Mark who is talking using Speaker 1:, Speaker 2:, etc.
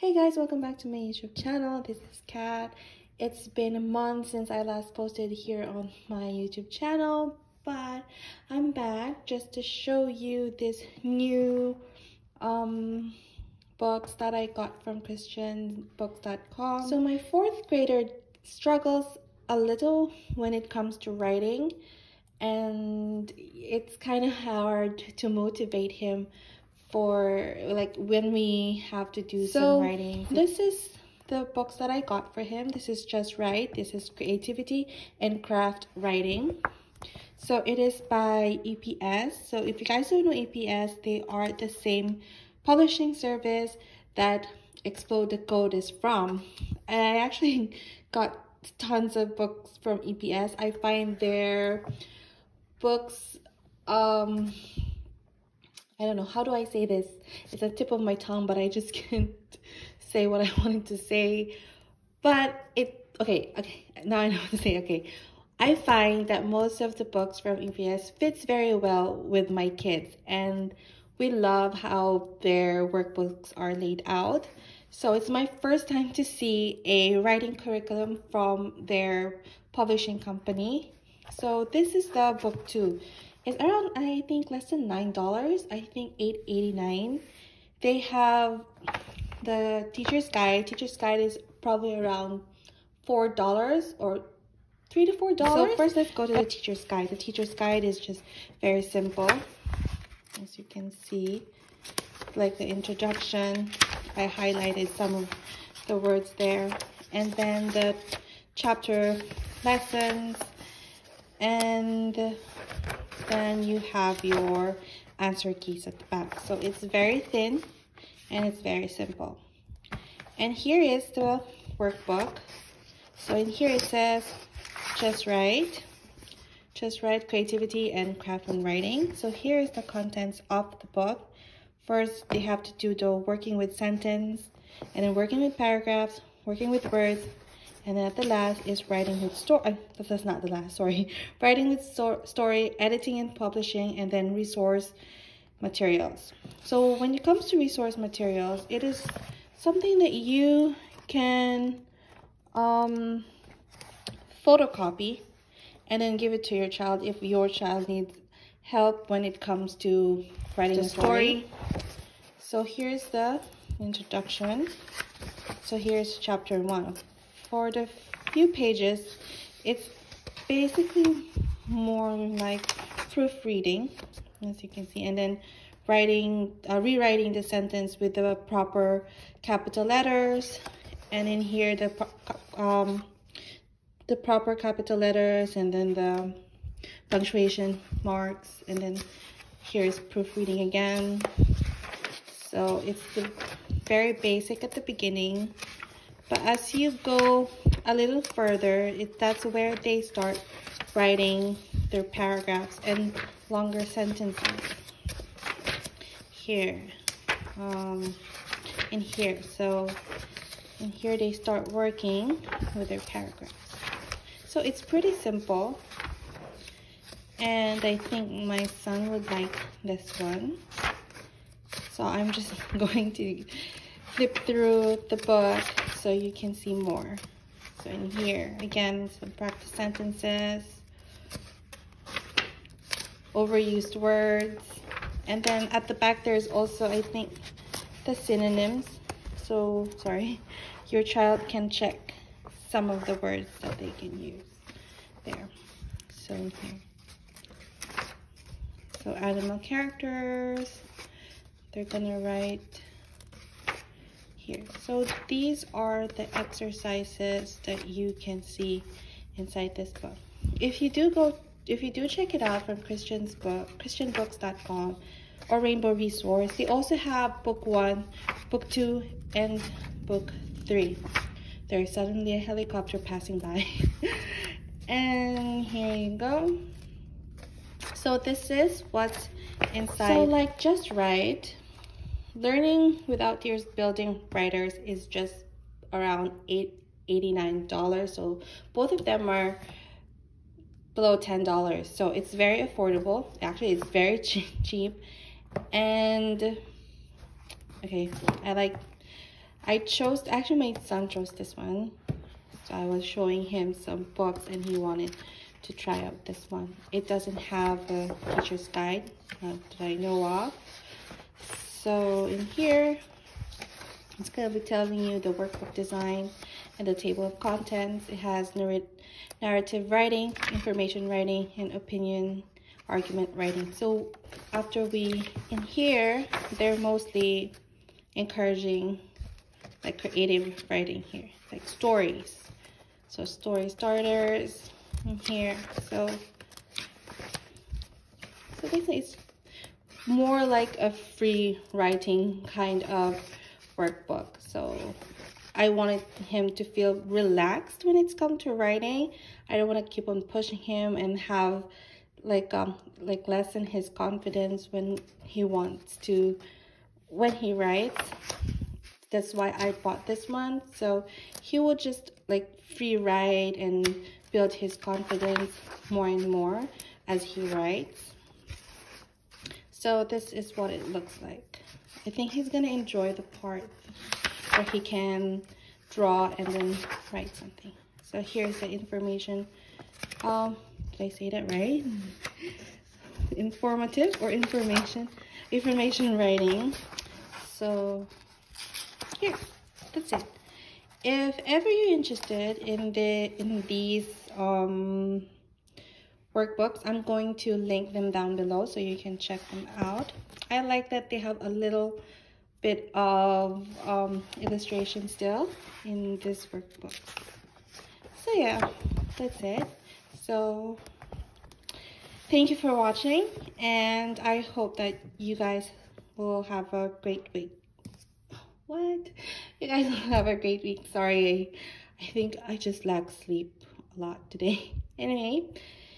Speaker 1: Hey guys, welcome back to my YouTube channel. This is Kat. It's been a month since I last posted here on my YouTube channel, but I'm back just to show you this new um, books that I got from christianbooks.com. So my fourth grader struggles a little when it comes to writing and it's kind of hard to motivate him for like when we have to do so some writing. This is the books that I got for him. This is Just Write. This is Creativity and Craft Writing. So it is by EPS. So if you guys don't know EPS, they are the same publishing service that Explode the Code is from. And I actually got tons of books from EPS. I find their books um I don't know, how do I say this? It's a tip of my tongue, but I just can't say what I wanted to say. But it, okay, okay, now I know what to say, okay. I find that most of the books from EPS fits very well with my kids and we love how their workbooks are laid out. So it's my first time to see a writing curriculum from their publishing company. So this is the book two. It's around, I think, less than $9. I think eight eighty nine. They have the teacher's guide. Teacher's guide is probably around $4 or three to four dollars. So first let's go to the teacher's guide. The teacher's guide is just very simple. As you can see, like the introduction, I highlighted some of the words there. And then the chapter lessons and then you have your answer keys at the back. So it's very thin and it's very simple. And here is the workbook. So in here it says, just write, just write creativity and craft and writing. So here is the contents of the book. First, they have to do the working with sentence and then working with paragraphs, working with words, and then at the last is writing with story. Uh, that's not the last, sorry. Writing with sto story, editing and publishing, and then resource materials. So when it comes to resource materials, it is something that you can um, photocopy and then give it to your child if your child needs help when it comes to writing a story. So here's the introduction. So here's chapter one for the few pages, it's basically more like proofreading, as you can see, and then writing, uh, rewriting the sentence with the proper capital letters, and in here the um, the proper capital letters, and then the punctuation marks, and then here's proofreading again. So it's very basic at the beginning but as you go a little further, it, that's where they start writing their paragraphs and longer sentences. Here, um, in here. So in here they start working with their paragraphs. So it's pretty simple. And I think my son would like this one. So I'm just going to flip through the book so you can see more. So in here, again, some practice sentences, overused words, and then at the back there's also, I think, the synonyms. So, sorry, your child can check some of the words that they can use there. So here. So animal characters, they're gonna write here. So these are the exercises that you can see inside this book. If you do go, if you do check it out from Christian's book, christianbooks.com or Rainbow Resource, they also have book one, book two, and book three. There's suddenly a helicopter passing by. and here you go. So this is what's inside. So like just write Learning without tears building writers is just around eight eighty-nine dollars so both of them are below $10 so it's very affordable actually it's very cheap and okay I like I chose, actually my son chose this one. So I was showing him some books and he wanted to try out this one. It doesn't have a teacher's guide uh, that I know of. So in here, it's going to be telling you the workbook design and the table of contents. It has narrative writing, information writing, and opinion argument writing. So after we, in here, they're mostly encouraging like creative writing here, like stories. So story starters in here. So, so basically it's more like a free writing kind of workbook. So I wanted him to feel relaxed when it's come to writing. I don't want to keep on pushing him and have like um like lessen his confidence when he wants to when he writes that's why I bought this one so he will just like free write and build his confidence more and more as he writes so this is what it looks like I think he's gonna enjoy the part where he can draw and then write something so here's the information um did I say that right? Informative or information? Information writing. So, here, that's it. If ever you're interested in the in these um, workbooks, I'm going to link them down below so you can check them out. I like that they have a little bit of um, illustration still in this workbook. So yeah, that's it. So thank you for watching and I hope that you guys will have a great week. What? You guys will have a great week. Sorry, I think I just lack sleep a lot today. Anyway,